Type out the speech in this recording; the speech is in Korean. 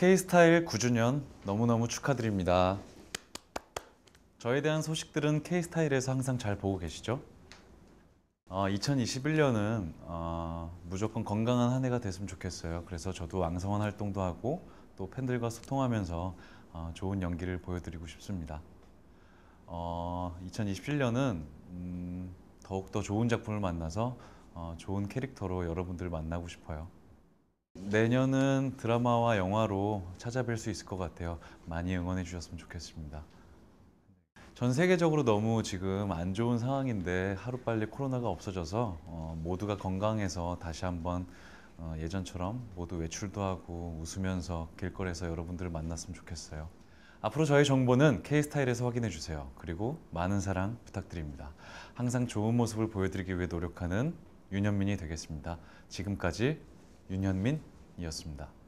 K스타일 9주년 너무너무 축하드립니다. 저에 대한 소식들은 K스타일에서 항상 잘 보고 계시죠? 어, 2021년은 어, 무조건 건강한 한 해가 됐으면 좋겠어요. 그래서 저도 왕성한 활동도 하고 또 팬들과 소통하면서 어, 좋은 연기를 보여드리고 싶습니다. 어, 2027년은 음, 더욱더 좋은 작품을 만나서 어, 좋은 캐릭터로 여러분들을 만나고 싶어요. 내년은 드라마와 영화로 찾아뵐 수 있을 것 같아요. 많이 응원해 주셨으면 좋겠습니다. 전 세계적으로 너무 지금 안 좋은 상황인데 하루빨리 코로나가 없어져서 어, 모두가 건강해서 다시 한번 어, 예전처럼 모두 외출도 하고 웃으면서 길거리에서 여러분들을 만났으면 좋겠어요. 앞으로 저희 정보는 K스타일에서 확인해 주세요. 그리고 많은 사랑 부탁드립니다. 항상 좋은 모습을 보여드리기 위해 노력하는 윤현민이 되겠습니다. 지금까지 윤현민 이었습니다.